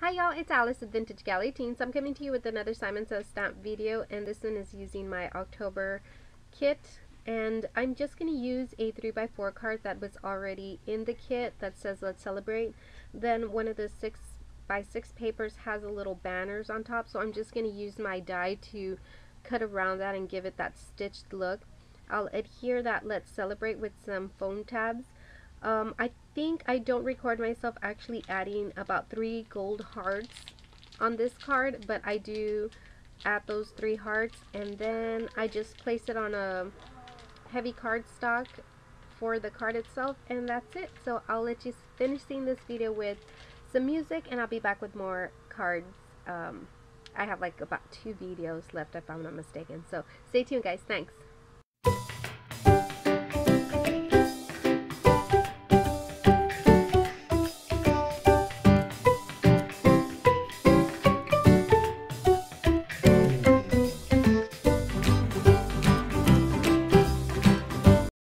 Hi y'all, it's Alice with Vintage Galley Teens. I'm coming to you with another Simon Says Stamp video and this one is using my October kit and I'm just going to use a 3x4 card that was already in the kit that says let's celebrate. Then one of the 6x6 papers has a little banners on top so I'm just going to use my die to cut around that and give it that stitched look. I'll adhere that let's celebrate with some foam tabs um, I think I don't record myself actually adding about three gold hearts on this card, but I do add those three hearts and then I just place it on a heavy cardstock for the card itself and that's it. So I'll let you finish seeing this video with some music and I'll be back with more cards. Um, I have like about two videos left if I'm not mistaken. So stay tuned guys. Thanks.